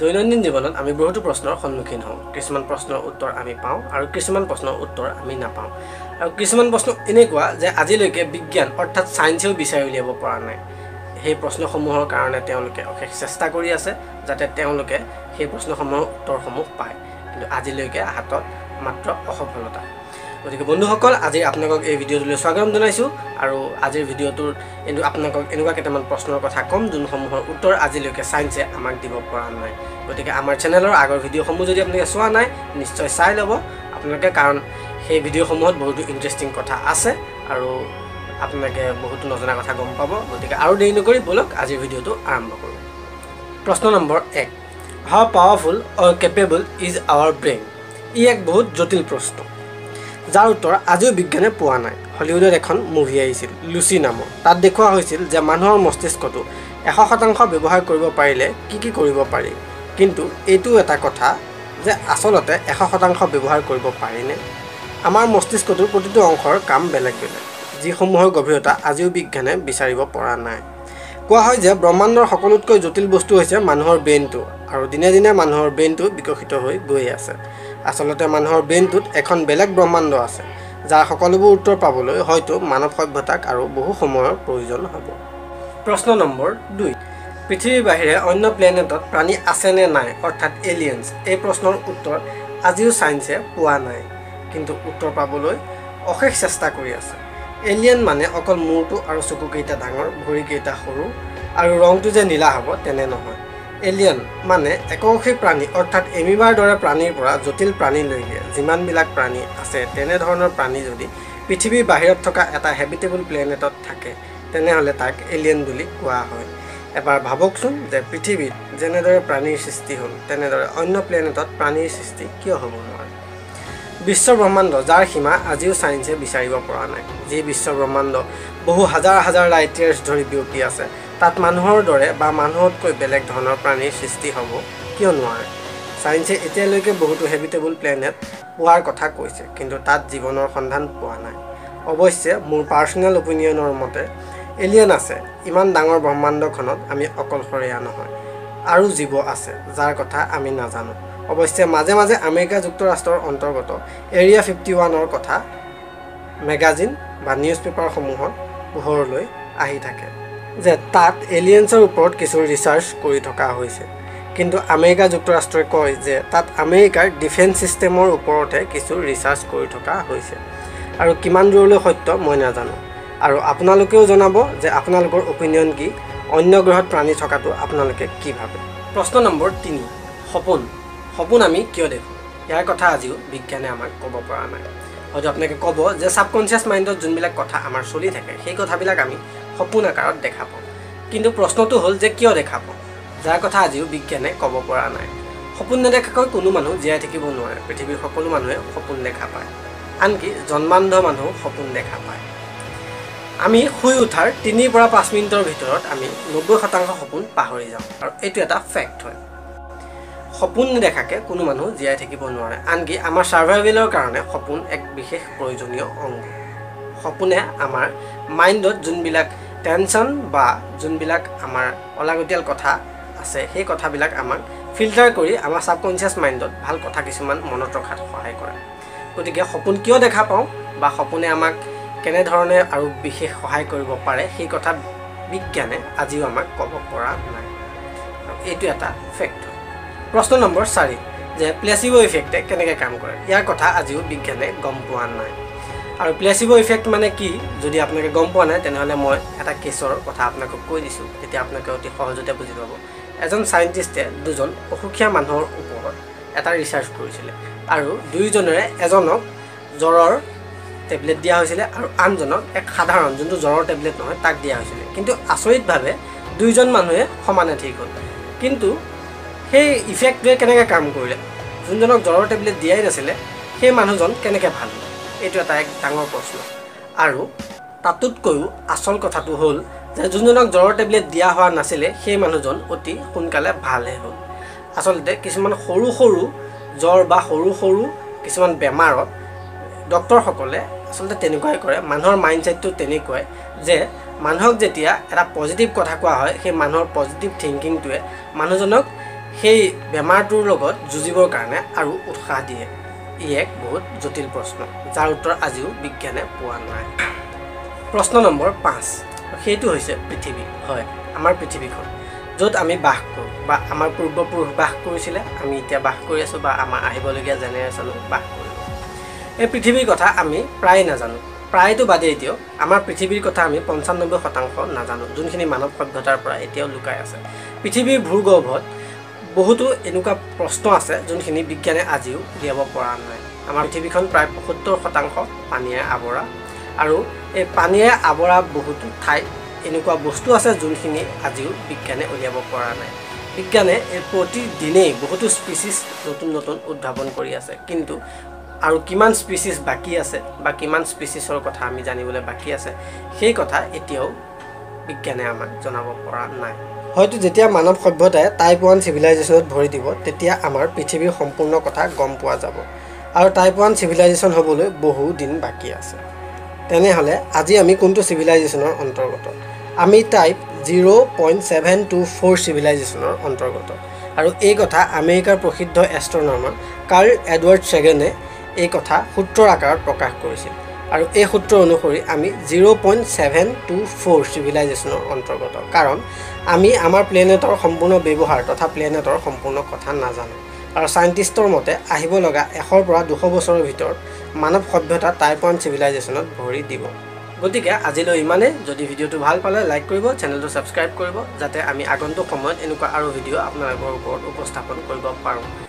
দৈনন্দিন জীৱনত আমি বহুতো প্ৰশ্নৰ সন্মুখীন হওঁ। কিছুমান প্ৰশ্নৰ উত্তৰ আমি পাওঁ আৰু কিছুমান প্ৰশ্নৰ উত্তৰ আমি নাপাওঁ। আৰু কিছুমান প্ৰশ্ন এনেকুৱা যে আজিলৈকে বিজ্ঞান অৰ্থাৎ ছায়েন্সেও বিচাৰি উলিয়াব পৰা নাই। সেই প্ৰশ্নসমূহৰ কাৰণে তেওঁলোকে অশেষ চেষ্টা কৰি আছে যাতে তেওঁলোকে সেই প্ৰশ্নসমূহৰ উত্তৰসমূহ পায়। কিন্তু আজিলৈকে হাতত মাত্ৰ অসফলতা। গতিকে বন্ধুসকল আজি আপোনালোকক এই ভিডিঅ'টোলৈ স্বাগতম জনাইছোঁ আৰু আজিৰ ভিডিঅ'টোৰ এনে আপোনালোকক এনেকুৱা কেইটামান প্ৰশ্নৰ কথা ক'ম যোনসমূহৰ উত্তৰ আজিলৈকে ছায়েন্সে আমাক দিব পৰা নাই। গতিকে আমাৰ চেনেলৰ আগৰ ভিডিঅ'সমূহ যদি আপোনালোকে চোৱা নাই নিশ্চয় চাই ল'ব। আপোনালোকে কাৰণ সেই ভিডিঅ'সমূহত বহুতো ইণ্টাৰেষ্টিং কথা আছে আৰু আপোনালোকে বহুতো নজনা কথা গম পাব। গতিকে আৰু দেৰি নকৰি ব'লক আজিৰ ভিডিঅ'টো আৰম্ভ কৰোঁ। প্ৰশ্ন নম্বৰ এক how powerful or capable is our brain ই এক বহুত জটিল প্ৰশ্ন। যাৰ উত্তৰ আজিও বিজ্ঞানে পোৱা নাই। হলিউডত এখন মুভি আহিছিল লুচি নামৰ। তাত দেখুওৱা হৈছিল যে মানুহৰ মস্তিষ্কটো এশ শতাংশ ব্যৱহাৰ কৰিব পাৰিলে কি কি কৰিব পাৰি। কিন্তু এইটো এটা কথা যে আচলতে এশ শতাংশ ব্যৱহাৰ কৰিব পাৰিনে আমাৰ মস্তিষ্কটোৰ প্ৰতিটো অংশৰ কাম বেলেগ বেলেগ যিসমূহৰ গভীৰতা আজিও বিজ্ঞানে বিচাৰিব পৰা নাই। কোৱা হয় যে ব্ৰহ্মাণ্ডৰ সকলোতকৈ জটিল বস্তু হৈছে মানুহৰ ব্ৰেইনটো আৰু দিনে দিনে মানুহৰ ব্ৰেইনটো বিকশিত হৈ গৈ আছে। আচলতে মানুহৰ ব্ৰেইনটোত এখন বেলেগ ব্ৰহ্মাণ্ড আছে যাৰ সকলোবোৰ উত্তৰ পাবলৈ হয়তো মানৱ সভ্যতাক আৰু বহু সময়ৰ প্ৰয়োজন হ'ব। প্ৰশ্ন নম্বৰ দুই। পৃথিৱীৰ বাহিৰে অন্য প্লেনেটত প্ৰাণী আছে নে নাই অৰ্থাৎ এলিয়েনছ এই প্ৰশ্নৰ উত্তৰ আজিও ছায়েন্সে পোৱা নাই। কিন্তু উত্তৰ পাবলৈ অশেষ চেষ্টা কৰি আছে। এলিয়েন মানে অকল মূৰটো আৰু চকুকেইটা ডাঙৰ ভৰিকেইটা সৰু আৰু ৰংটো যে নীলা হ'ব তেনে নহয়। এলিয়েন মানে এককোষী প্ৰাণী অৰ্থাৎ এমিবাৰ দৰে প্ৰাণীৰ পৰা জটিল প্ৰাণীলৈকে যিমানবিলাক প্ৰাণী আছে তেনেধৰণৰ প্ৰাণী যদি পৃথিৱীৰ বাহিৰত থকা এটা হেবিটেবল প্লেনেটত থাকে তেনেহ'লে তাক এলিয়েন বুলি কোৱা হয়। এবাৰ ভাবকচোন যে পৃথিৱীত যেনেদৰে প্ৰাণীৰ সৃষ্টি হ'ল তেনেদৰে অন্য প্লেনেটত প্ৰাণীৰ সৃষ্টি কিয় হ'ব নোৱাৰে? বিশ্ব ব্ৰহ্মাণ্ড যাৰ সীমা আজিও ছায়েন্সে বিচাৰিব পৰা নাই। যি বিশ্ব ব্ৰহ্মাণ্ড বহু হাজাৰ হাজাৰ লাইট ইয়াৰ্ছ ধৰি বিয়পি আছে তাত মানুহৰ দৰে বা মানুহতকৈ বেলেগ ধৰণৰ প্ৰাণীৰ সৃষ্টি হ'ব কিয় নোৱাৰে? ছায়েন্সে এতিয়ালৈকে বহুতো হেবিটেবল প্লেনেট পোৱাৰ কথা কৈছে কিন্তু তাত জীৱনৰ সন্ধান পোৱা নাই। অৱশ্যে মোৰ পাৰ্চনেল অপিনিয়নৰ মতে এলিয়েন আছে ইমান ডাঙৰ ব্ৰহ্মাণ্ডখনত আমি অকলশৰীয়া নহয় আৰু জীৱ আছে যাৰ কথা আমি নাজানো। অৱশ্যে মাজে মাজে আমেৰিকা যুক্তৰাষ্ট্ৰৰ অন্তৰ্গত এৰিয়া ফিফটি ওৱানৰ কথা মেগাজিন বা নিউজ পেপাৰসমূহত পোহৰলৈ আহি থাকে যে তাত এলিয়েন্সৰ ওপৰত কিছু ৰিচাৰ্চ কৰি থকা হৈছে। কিন্তু আমেৰিকা যুক্তৰাষ্ট্ৰই কয় যে তাত আমেৰিকাৰ ডিফেন্স ছিষ্টেমৰ ওপৰতহে কিছু ৰিচাৰ্চ কৰি থকা হৈছে। আৰু কিমান দূৰলৈ সত্য মই নাজানো। আৰু আপোনালোকেও জনাব যে আপোনালোকৰ অপিনিয়ন কি অন্য গ্ৰহত প্ৰাণী থকাটো আপোনালোকে কি ভাবে। প্ৰশ্ন নম্বৰ তিনি সপোন। সপোন আমি কিয় দেখোঁ? ইয়াৰ কথা আজিও বিজ্ঞানে আমাক ক'ব পৰা নাই। হয়তো আপোনালোকে ক'ব যে ছাবকনচিয়াছ মাইণ্ডত যোনবিলাক কথা আমাৰ চলি থাকে সেই কথাবিলাক আমি সপোন আকাৰত দেখা পাওঁ। কিন্তু প্ৰশ্নটো হ'ল যে কিয় দেখা পাওঁ? যাৰ কথা আজিও বিজ্ঞানে ক'ব পৰা নাই। সপোন নেদেখাকৈ কোনো মানুহ জীয়াই থাকিব নোৱাৰে। পৃথিৱীৰ সকলো মানুহে সপোন দেখা পায়। আনকি জন্মান্ধ মানুহ সপোন দেখা পায়। আমি শুই উঠাৰ তিনিৰ পৰা পাঁচ মিনিটৰ ভিতৰত আমি নব্বৈ শতাংশ সপোন পাহৰি যাওঁ। আৰু এইটো এটা ফেক্ট হয়। সপোন নেদেখাকৈ কোনো মানুহ জীয়াই থাকিব নোৱাৰে। আনকি আমাৰ ছাৰ্ভাইভেলৰ কাৰণে সপোন এক বিশেষ প্ৰয়োজনীয় অংগ। সপোনে আমাৰ মাইণ্ডত যোনবিলাক টেনশ্যন বা যোনবিলাক আমাৰ অলাগতিয়াল কথা আছে সেই কথাবিলাক আমাক ফিল্টাৰ কৰি আমাৰ ছাবকনচিয়াছ মাইণ্ডত ভাল কথা কিছুমান মনত ৰখাত সহায় কৰে। গতিকে সপোন কিয় দেখা পাওঁ বা সপোনে আমাক কেনেধৰণে আৰু বিশেষ সহায় কৰিব পাৰে সেই কথা বিজ্ঞানে আজিও আমাক ক'ব পৰা নাই। এইটো এটা ফেক্ট প্ৰশ্ন নম্বৰ চাৰি যে প্লেচিব ইফেক্টে কেনেকৈ কাম কৰে? ইয়াৰ কথা আজিও বিজ্ঞানে গম পোৱা নাই। আৰু প্লেচিব ইফেক্ট মানে কি? যদি আপোনালোকে গম পোৱা নাই তেনেহ'লে মই এটা কেছৰ কথা আপোনালোকক কৈ দিছোঁ তেতিয়া আপোনালোকে অতি সহজতে বুজি পাব। এজন চাইণ্টিষ্টে দুজন অসুখীয়া মানুহৰ ওপৰত এটা ৰিচাৰ্চ কৰিছিলে আৰু দুয়োজনেৰে এজনক জ্বৰৰ টেবলেট দিয়া হৈছিলে আৰু আনজনক এক সাধাৰণ যোনটো জ্বৰৰ টেবলেট নহয় তাক দিয়া হৈছিলে। কিন্তু আচৰিতভাৱে দুয়োজন মানুহে সমানে ঠিক হ'ল। কিন্তু সেই ইফেক্টটোৱে কেনেকৈ কাম কৰিলে? যোনজনক জ্বৰৰ টেবলেট দিয়াই নাছিলে সেই মানুহজন কেনেকৈ ভাল হ'ল? এইটো এটা এক ডাঙৰ প্ৰশ্ন। আৰু তাতোতকৈও আচল কথাটো হ'ল যে যোনজনক জ্বৰৰ টেবলেট দিয়া হোৱা নাছিলে সেই মানুহজন অতি সোনকালে ভালহে হ'ল। আচলতে কিছুমান সৰু সৰু জ্বৰ বা সৰু সৰু কিছুমান বেমাৰত ডক্তৰসকলে আচলতে তেনেকুৱাই কৰে। মানুহৰ মাইণ্ডছেটটো তেনেকুৱাই যে মানুহক যেতিয়া এটা পজিটিভ কথা কোৱা হয় সেই মানুহৰ পজিটিভ থিংকিংটোৱে মানুহজনক সেই বেমাৰটোৰ লগত যুঁজিবৰ কাৰণে আৰু উৎসাহ দিয়ে। ই এক বহুত জটিল প্ৰশ্ন যাৰ উত্তৰ আজিও বিজ্ঞানে পোৱা নাই। প্ৰশ্ন নম্বৰ পাঁচ সেইটো হৈছে পৃথিৱী। হয় আমাৰ পৃথিৱীখন য'ত আমি বাস কৰোঁ বা আমাৰ পূৰ্বপুৰুষ বাস কৰিছিলে আমি এতিয়া বাস কৰি আছোঁ বা আমাৰ আহিবলগীয়া জেনেৰেশ্যনো বাস কৰিব এই পৃথিৱীৰ কথা আমি প্ৰায় নাজানো। প্ৰায়টো বাদেই এতিয়াও আমাৰ পৃথিৱীৰ কথা আমি পঞ্চানব্বৈ শতাংশ নাজানো যোনখিনি মানৱ সভ্যতাৰ পৰা এতিয়াও লুকাই আছে। পৃথিৱীৰ ভূগৰ্ভত বহুতো এনেকুৱা প্ৰশ্ন আছে যোনখিনি বিজ্ঞানে আজিও উলিয়াব পৰা নাই। আমাৰ পৃথিৱীখন প্ৰায় পঁসত্তৰ শতাংশ পানীৰে আৱৰা আৰু এই পানীৰে আৱৰা বহুতো ঠাইত এনেকুৱা বস্তু আছে যোনখিনি আজিও বিজ্ঞানে উলিয়াব পৰা নাই। বিজ্ঞানে এই প্ৰতিদিনেই বহুতো স্পিচিছ নতুন নতুন উদ্ভাৱন কৰি আছে। কিন্তু আৰু কিমান স্পিচিছ বাকী আছে বা কিমান স্পিচিছৰ কথা আমি জানিবলৈ বাকী আছে সেই কথা এতিয়াও বিজ্ঞানে আমাক জনাব পৰা নাই। হয়তো যেতিয়া মানৱ সভ্যতাই টাইপ ওৱান চিভিলাইজেশ্যনত ভৰি দিব তেতিয়া আমাৰ পৃথিৱীৰ সম্পূৰ্ণ কথা গম পোৱা যাব। আৰু টাইপ ওৱান চিভিলাইজেশ্যন হ'বলৈ বহু দিন বাকী আছে। তেনেহ'লে আজি আমি কোনটো চিভিলাইজেশ্যনৰ অন্তৰ্গত? আমি type zero' point seven two four চিভিলাইজেশ্যনৰ অন্তৰ্গত। আৰু এই কথা আমেৰিকাৰ প্ৰসিদ্ধ এষ্ট্ৰনমাৰ কাৰ্ল এডৱাৰ্ড চেগেনে এই কথা সূত্ৰৰ আকাৰত প্ৰকাশ কৰিছিল। আৰু এই সূত্ৰ অনুসৰি আমি zero' point seven two four চিভিলাইজেশ্যনৰ অন্তৰ্গত। কাৰণ আমি আমাৰ প্লেনেটৰ সম্পূৰ্ণ ব্যৱহাৰ তথা প্লেনেটৰ সম্পূৰ্ণ কথা নাজানো। আৰু চাইণ্টিষ্টৰ মতে আহিব লগা এশৰ পৰা দুশ বছৰৰ ভিতৰত মানৱ সভ্যতা টাইপ ওৱান চিভিলাইজেশ্যনত ভৰি দিব। গতিকে আজিলৈ ইমানেই। যদি ভিডিঅ'টো ভাল পালে লাইক কৰিব চেনেলটো ছাবস্ক্ৰাইব কৰিব যাতে আমি আগন্তুক সময়ত এনেকুৱা আৰু ভিডিঅ' আপোনালোকৰ ওপৰত উপস্থাপন কৰিব পাৰোঁ।